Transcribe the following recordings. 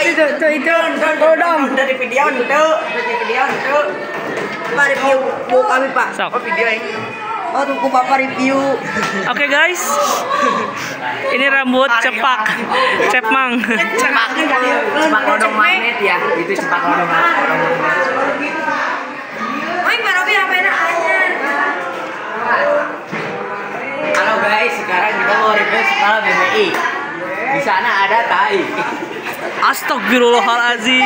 itu itu. Tuh dong. Dari video itu, dari video itu. Pak review kami pak. Sok. Oh video ini. Oh tunggu bapak review. Oke guys, ini rambut cepak, cepmang. Cepak, cepak odong magnet ya. Itu cepak odong magnet. Oi, Pak Robi apa enak aja? Halo guys, sekarang kita mau review sekolah BBI. Di sana ada tai. Astagfirullahalazim.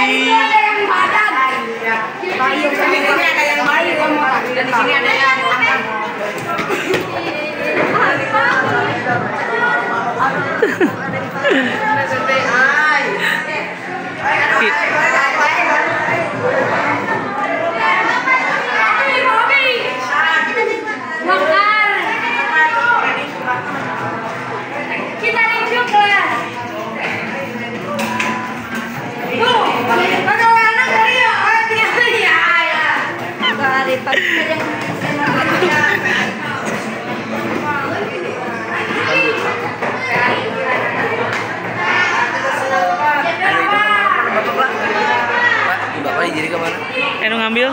Ke mana? Enu ngambil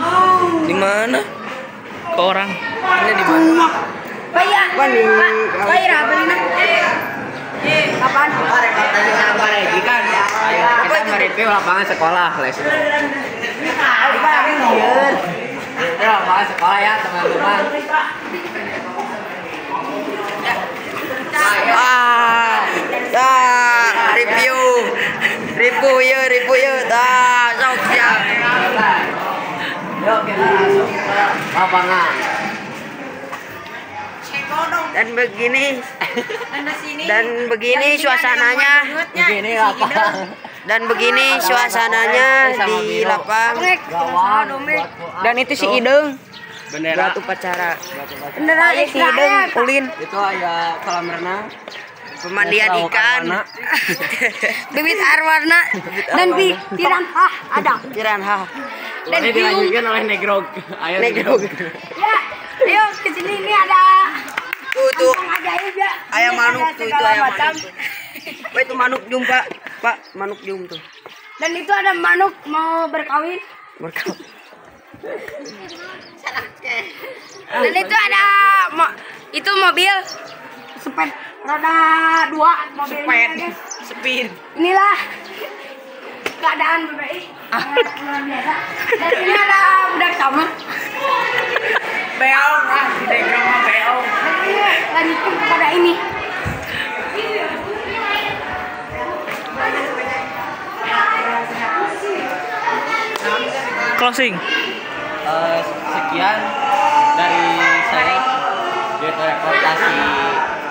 Di mana? ke orang. Ini di mana? Bayar. Pak, bayar beli nak. Kapan? Tadi sama Regi kan. Ayo kita mereview lapangan sekolah les. Apa lapangan sekolah ya teman-teman. Lapangan. Dan begini. Dan begini suasananya. begini lapangan dan begini suasananya di lapangan dan itu si Ideng. Bendera. Batu pacara Bendera si Ideng ulin. Itu ada kolam renang. Pemandian ikan. Bibit air warna. Dan pi piranha ada. piranha Dan dilanjutkan oleh negrog ayo negrog Ya, ayo ke sini ini ada tuh tuh ya. ayam Ini manuk ada tuh itu ayam macam. manuk. Wah, itu manuk jum pak? Pak manuk jum tuh. Dan itu ada manuk mau berkawin. berkau Dan itu ada mo- itu mobil seped roda dua mobilnya guys. speed Inilah keadaan sangat luar biasa. Dan ini ada budak taman. beong ah di background mah beong ini lanjutkan kepada ini. Closing. Eh, sekian dari saya dari reportasi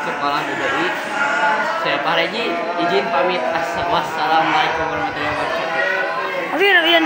sekolah BBI saya Pak Reji izin pamit as- was Bien, bien.